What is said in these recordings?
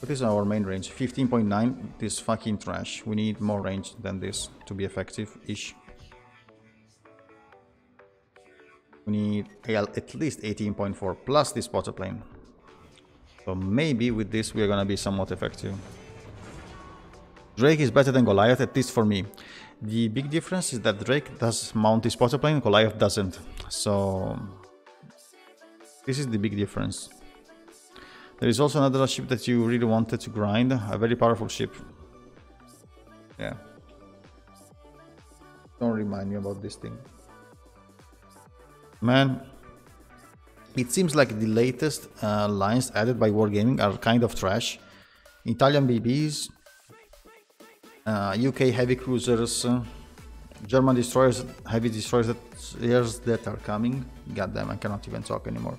What is our main range? 15.9. This fucking trash. We need more range than this to be effective-ish. We need at least 18.4 plus this spotter plane. So maybe with this we're gonna be somewhat effective. Drake is better than Goliath, at least for me. The big difference is that Drake does mount the spotter plane, Goliath doesn't. So this is the big difference. There is also another ship that you really wanted to grind, a very powerful ship. Yeah. Don't remind me about this thing. Man, it seems like the latest uh, lines added by Wargaming are kind of trash. Italian BBs, uh, UK heavy cruisers, uh, German destroyers, heavy destroyers that, that are coming. God damn, I cannot even talk anymore.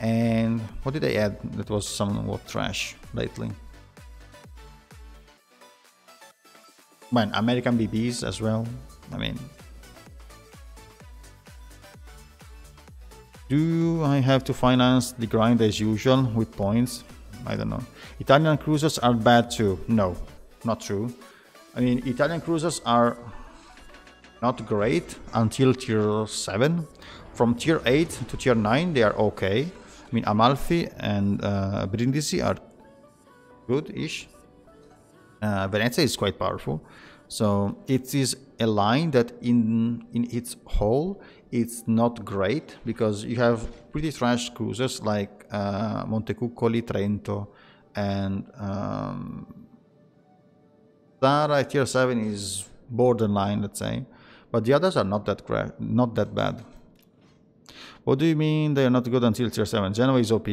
And what did they add that was somewhat trash lately? Man, American BBs as well. I mean, Do I have to finance the grind as usual with points? I don't know. Italian cruisers are bad too. No, not true. I mean, Italian cruisers are not great until tier 7. From tier 8 to tier 9, they are okay. I mean, Amalfi and uh, Brindisi are good-ish. Uh, Venezia is quite powerful. So it is a line that in, in its whole it's not great because you have pretty trash cruisers like uh, Montecuccoli, Trento, and um, Zara tier 7 is borderline, let's say, but the others are not that not that bad. What do you mean they are not good until tier 7? Genoa is OP,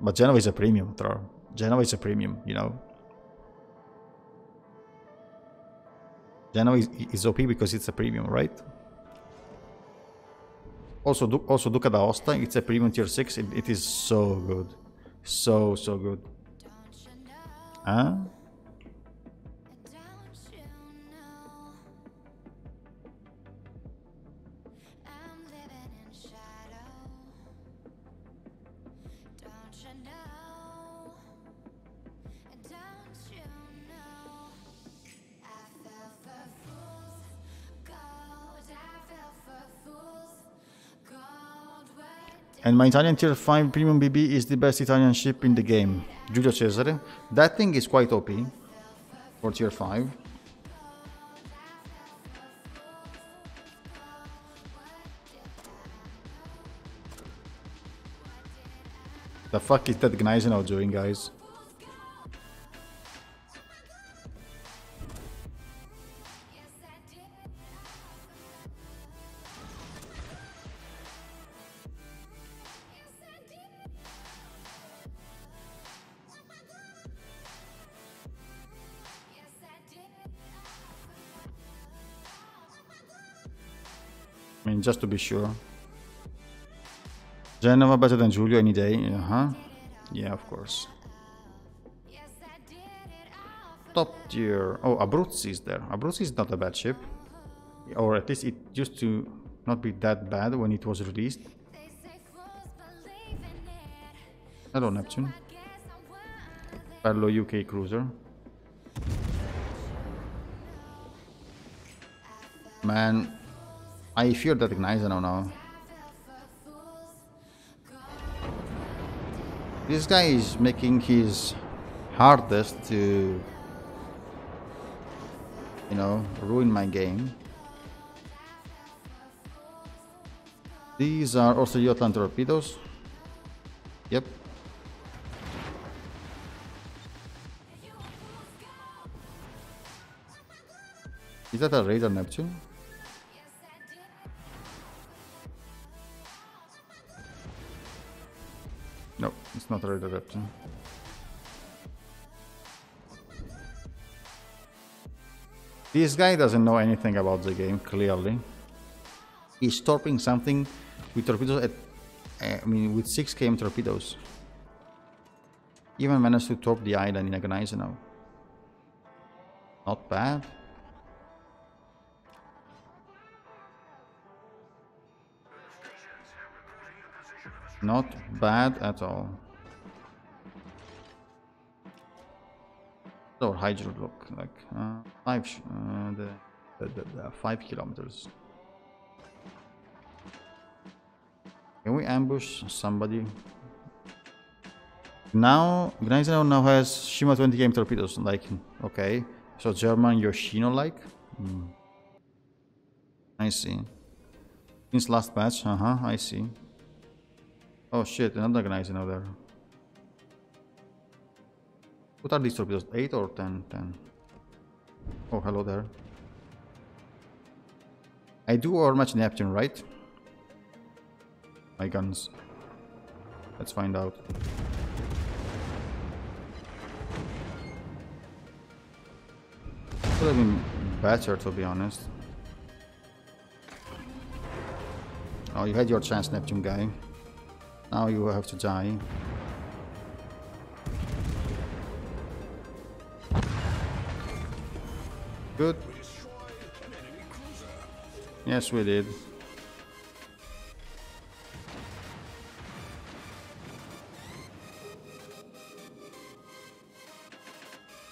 but Genoa is a premium, throw. Genoa is a premium, you know. Genoa is, is OP because it's a premium, right? Also, du also Duca d'Aosta, it's a premium tier 6. It, it is so good. So, so good. Huh? And my Italian tier 5 premium BB is the best Italian ship in the game. Giulio Cesare. That thing is quite OP for tier 5. The fuck is that Gneisenau doing, guys? Just to be sure. Genova better than Giulio any day, uh-huh. Yeah, of course. Top tier. Oh, Abruzzi is there. Abruzzi is not a bad ship. Or at least it used to not be that bad when it was released. Hello, Neptune. Hello, UK cruiser. Man, I fear that Gneisenau now. This guy is making his hardest to, you know, ruin my game. These are also Jutland torpedoes. Yep. Is that a Raider Neptune? This guy doesn't know anything about the game, clearly. He's torping something with torpedoes at, uh, I mean, with 6 km torpedoes. Even managed to torp the island in Gneisenau. Not bad. Not bad at all. Or hydro look like uh, five, uh, the, the, the, the five kilometers. Can we ambush somebody? Now, Gneisenau now has Shima 20 game torpedoes. Like, okay. So German Yoshino like? Hmm. I see. Since last batch, uh-huh, I see. Oh shit, another Gneisenau there. What are these torpedoes? 8 or 10? 10. Oh, hello there. I do overmatch Neptune, right? My guns. Let's find out. Could have been better, to be honest. Oh, you had your chance, Neptune guy. Now you have to die. Good. Yes, we did.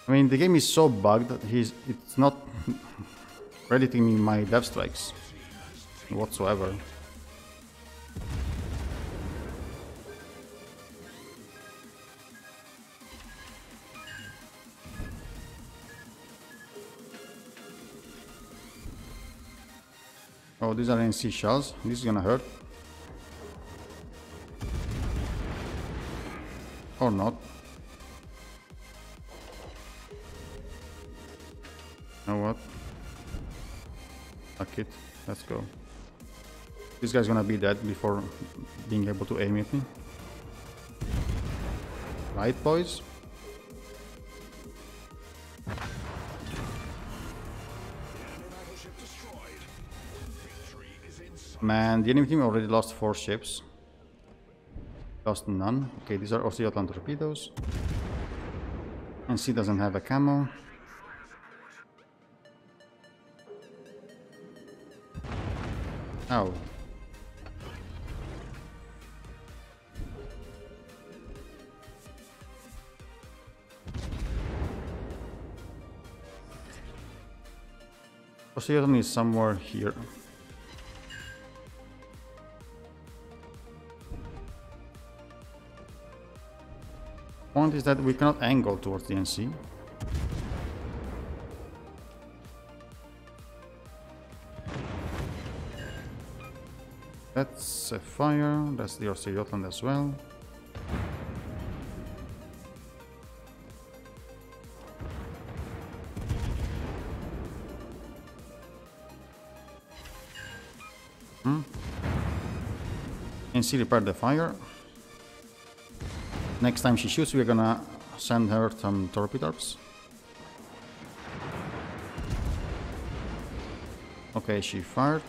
I mean, the game is so bugged that he's it's not crediting me my dev strikes whatsoever. Oh, these are NC shells. This is gonna hurt. Or not. You know what? Fuck it. Let's go. This guy's gonna be dead before being able to aim at me. Right, boys? Man, the enemy team already lost four ships. Lost none. Okay, these are Oceotlan torpedoes. And C doesn't have a camo. Oh. Poseidon is somewhere here. Point is that we cannot angle towards the NC. That's a fire, that's the Oceotland as well. Hmm. NC repaired the fire. Next time she shoots, we're gonna send her some torpedoes. Okay, she fired.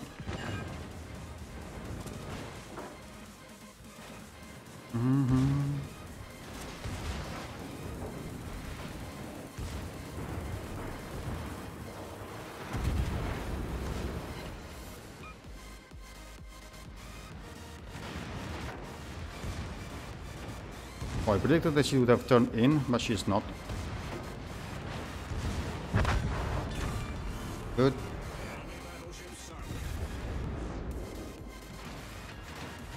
Oh, I predicted that she would have turned in, but she's not. Good.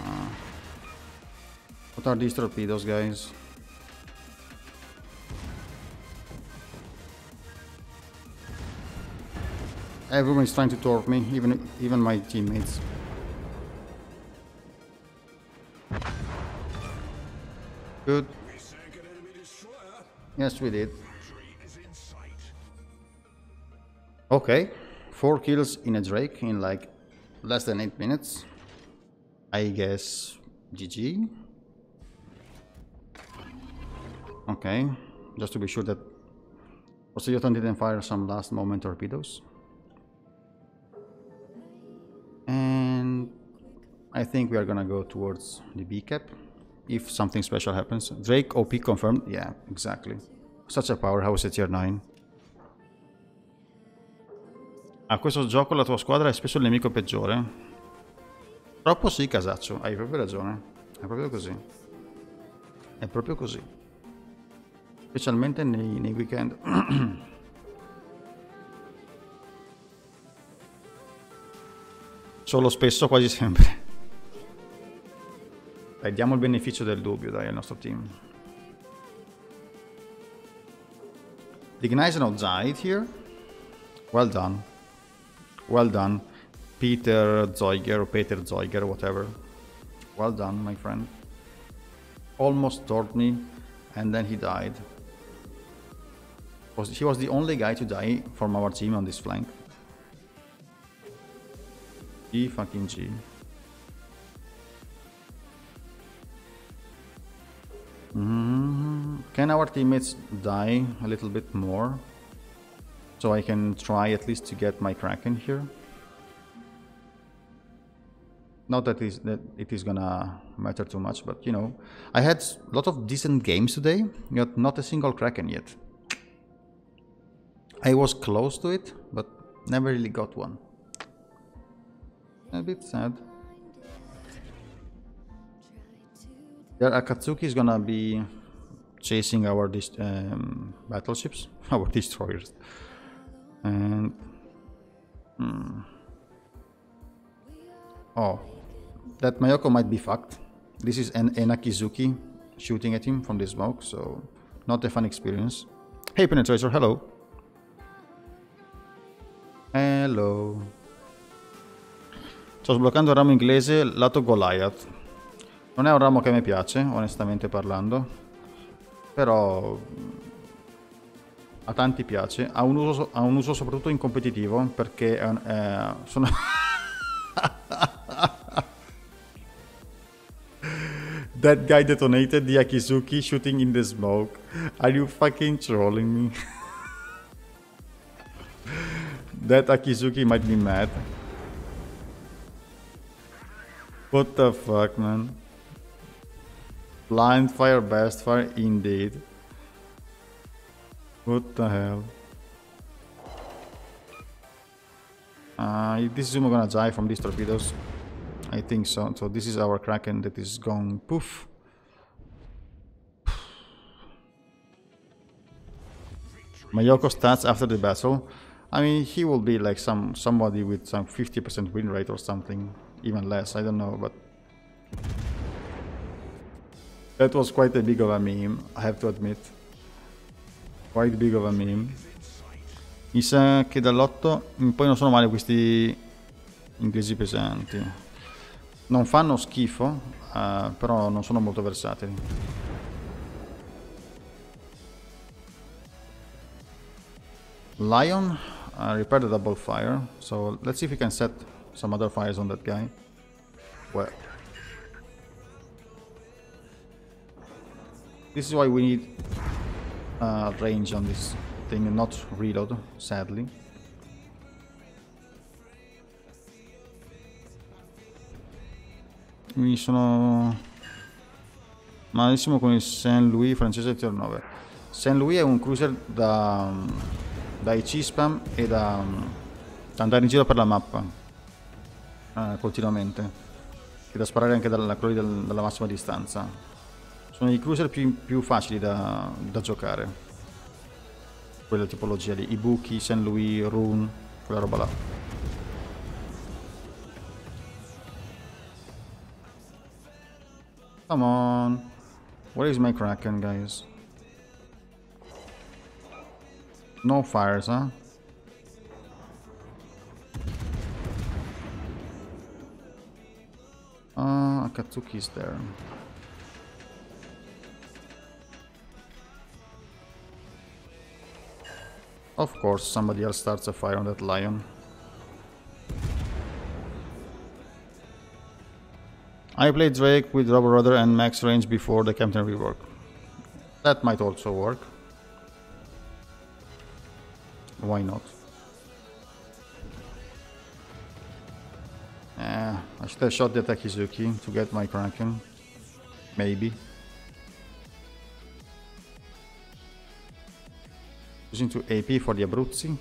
Uh, what are these torpedoes, guys? Everyone is trying to torp me, even even my teammates. Good. Yes, we did. Okay, four kills in a Drake in like less than eight minutes. I guess GG. Okay, just to be sure that Poseidon didn't fire some last moment torpedoes. And I think we are gonna go towards the B cap if something special happens. Drake OP confirmed? Yeah, exactly. Such a powerhouse at tier 9. A questo gioco la tua squadra è spesso il nemico peggiore. Troppo sì, Casaccio, hai proprio ragione. È proprio così. È proprio così. specialmente nei, nei weekend. Solo spesso, quasi sempre. Dai, diamo il beneficio del dubbio, dai, al nostro team. Gneisenau now died here. Well done. Well done. Peter Zeuger or Peter Zeuger, whatever. Well done, my friend. Almost told me, and then he died. He was the only guy to die from our team on this flank. G fucking G. can our teammates die a little bit more? So I can try at least to get my Kraken here? Not that, is, that it is gonna matter too much, but you know, I had a lot of decent games today, but not a single Kraken yet. I was close to it, but never really got one. A bit sad. There, Akatsuki is gonna be chasing our um, battleships, our destroyers, and hmm. oh, that Myoko might be fucked. This is an Enakizuki shooting at him from the smoke, so not a fun experience. Hey Penetrator, hello. Hello. Sto sbloccando il ramo inglese lato Goliath. Non è un ramo che mi piace, onestamente parlando. Però a tanti piace. Ha un uso, ha un uso soprattutto in competitivo perché è, è, sono... That guy detonated the Akizuki shooting in the smoke. Are you fucking trolling me? that Akizuki might be mad. What the fuck, man? Blind fire, best fire, indeed. What the hell? Uh, this is gonna die from these torpedoes. I think so. So this is our Kraken that is going poof. Myoko stats after the battle. I mean, he will be like some somebody with some 50% win rate or something, even less. I don't know, but that was quite a big of a meme. I have to admit, quite big of a meme. Mi sa che dall'otto in poi non sono male questi inglesi pesanti. Non fanno schifo, uh, però non sono molto versatili. Lion uh, repaired the double fire, so let's see if we can set some other fires on that guy. Well, this is why we need uh, range on this thing and not reload, sadly. mi sono malissimo con il Saint Louis francese turnover. Saint Louis è un cruiser da, da C-spam e da, da, andare in giro per la mappa eh, continuamente e da sparare anche dalla, dalla massima distanza. Sono i cruiser più, più facili da, da giocare. Quella tipologia lì, Ibuki, Saint Louis, Rune, quella roba là. Come on. Where is my Kraken, guys? No fires, huh? Uh, Akatsuki's there. Of course, somebody else starts a fire on that lion. I played Drake with Rubber Rudder and Max Range before the Captain rework. That might also work. Why not? Eh, I should have shot the Takizuki to get my Kraken. Maybe. Using to AP for the Abruzzi.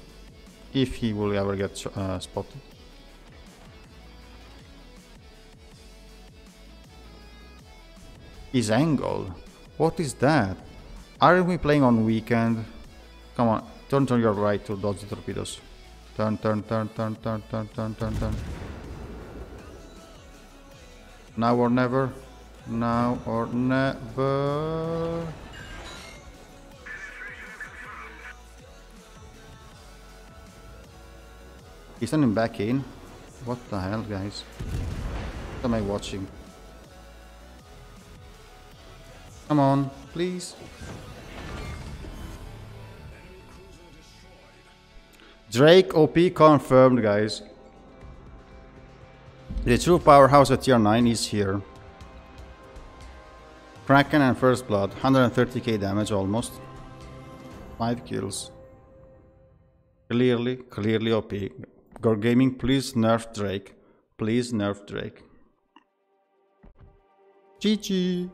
If he will ever get uh, spotted. His angle? What is that? Aren't we playing on weekend? Come on, turn to your right to dodge the torpedoes. Turn, turn, turn, turn, turn, turn, turn, turn, turn. Now or never. Now or never. He's sending back in. What the hell, guys? What am I watching? Come on, please. Drake OP confirmed, guys. The true powerhouse at tier 9 is here. Kraken and First Blood, 130k damage almost. 5 kills. Clearly, clearly OP. Wargaming, please nerf Drake. Please nerf Drake. GG.